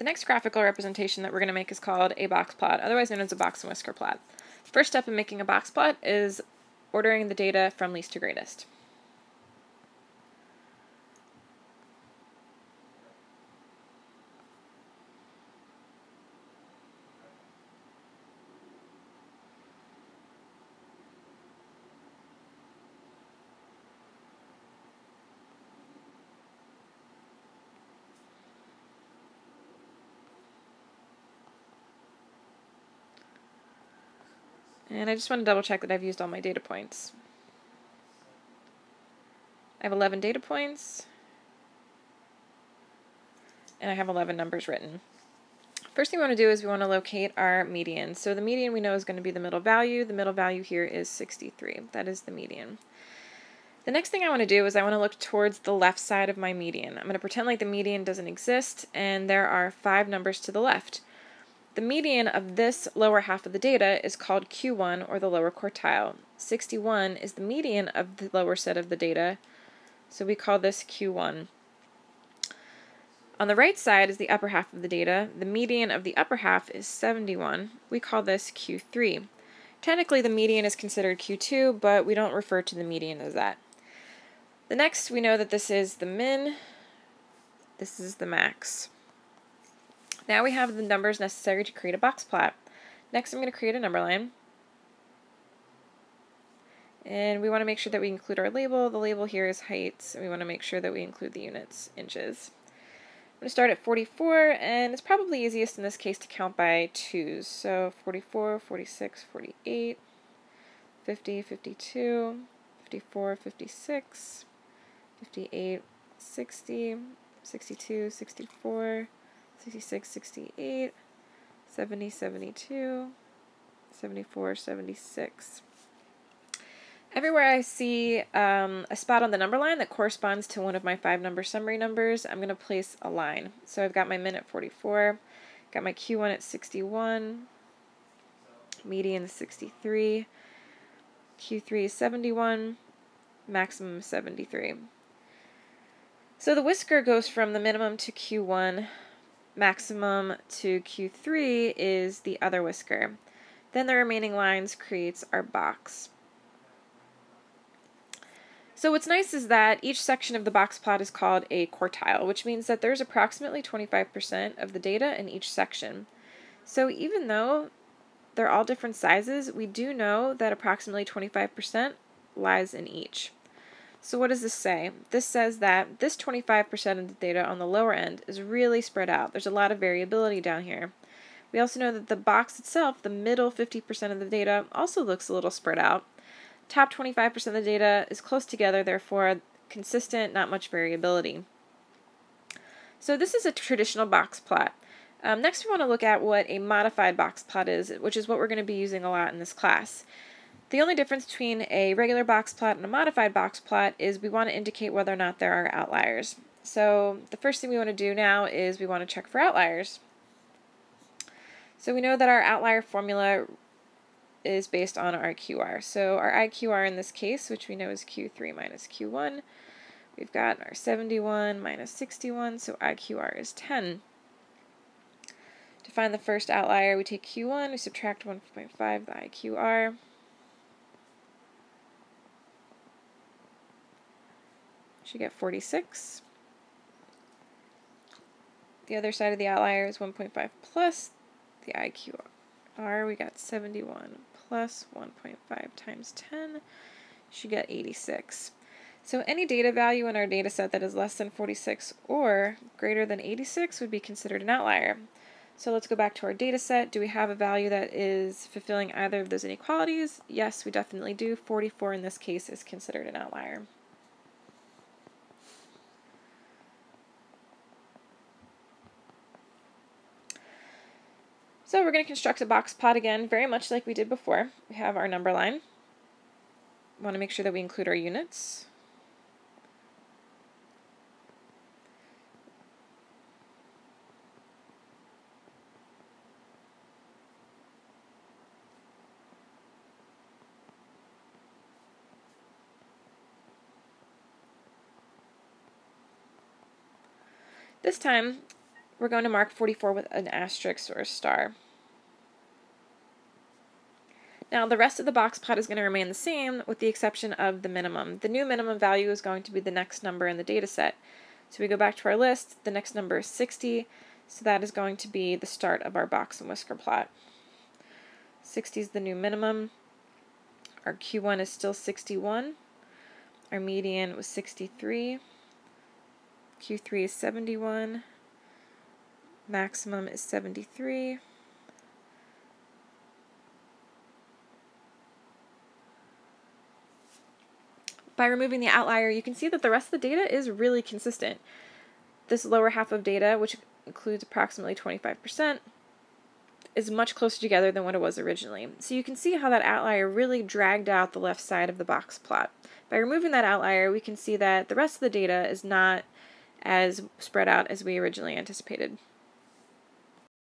The next graphical representation that we're going to make is called a box plot, otherwise known as a box and whisker plot. First step in making a box plot is ordering the data from least to greatest. And I just want to double check that I've used all my data points. I have 11 data points, and I have 11 numbers written. First thing we want to do is we want to locate our median. So the median we know is going to be the middle value. The middle value here is 63. That is the median. The next thing I want to do is I want to look towards the left side of my median. I'm going to pretend like the median doesn't exist, and there are five numbers to the left. The median of this lower half of the data is called Q1 or the lower quartile. 61 is the median of the lower set of the data, so we call this Q1. On the right side is the upper half of the data. The median of the upper half is 71. We call this Q3. Technically, the median is considered Q2, but we don't refer to the median as that. The next, we know that this is the min, this is the max. Now we have the numbers necessary to create a box plot. Next I'm going to create a number line. And we want to make sure that we include our label. The label here is heights, and we want to make sure that we include the units, inches. I'm going to start at 44, and it's probably easiest in this case to count by twos. So 44, 46, 48, 50, 52, 54, 56, 58, 60, 62, 64, 66, 68, 70, 72, 74, 76. Everywhere I see um, a spot on the number line that corresponds to one of my five number summary numbers, I'm going to place a line. So I've got my min at 44, got my Q1 at 61, median 63, Q3 is 71, maximum 73. So the whisker goes from the minimum to Q1 maximum to Q3 is the other whisker. Then the remaining lines creates our box. So what's nice is that each section of the box plot is called a quartile, which means that there's approximately 25% of the data in each section. So even though they're all different sizes, we do know that approximately 25% lies in each. So what does this say? This says that this 25% of the data on the lower end is really spread out. There's a lot of variability down here. We also know that the box itself, the middle 50% of the data, also looks a little spread out. Top 25% of the data is close together, therefore consistent, not much variability. So this is a traditional box plot. Um, next we want to look at what a modified box plot is, which is what we're going to be using a lot in this class. The only difference between a regular box plot and a modified box plot is we want to indicate whether or not there are outliers. So the first thing we want to do now is we want to check for outliers. So we know that our outlier formula is based on our IQR. So our IQR in this case, which we know is Q3 minus Q1, we've got our 71 minus 61, so IQR is 10. To find the first outlier, we take Q1, we subtract 1.5 the IQR, should get 46. The other side of the outlier is 1.5 plus the IQR. We got 71 plus 1.5 times 10. Should get 86. So any data value in our data set that is less than 46 or greater than 86 would be considered an outlier. So let's go back to our data set. Do we have a value that is fulfilling either of those inequalities? Yes, we definitely do. 44 in this case is considered an outlier. So we're going to construct a box plot again, very much like we did before. We have our number line. We want to make sure that we include our units. This time, we're going to mark 44 with an asterisk or a star. Now the rest of the box plot is going to remain the same with the exception of the minimum. The new minimum value is going to be the next number in the data set. So we go back to our list, the next number is 60, so that is going to be the start of our box and whisker plot. 60 is the new minimum. Our Q1 is still 61. Our median was 63. Q3 is 71. Maximum is 73. By removing the outlier, you can see that the rest of the data is really consistent. This lower half of data, which includes approximately 25%, is much closer together than what it was originally. So you can see how that outlier really dragged out the left side of the box plot. By removing that outlier, we can see that the rest of the data is not as spread out as we originally anticipated.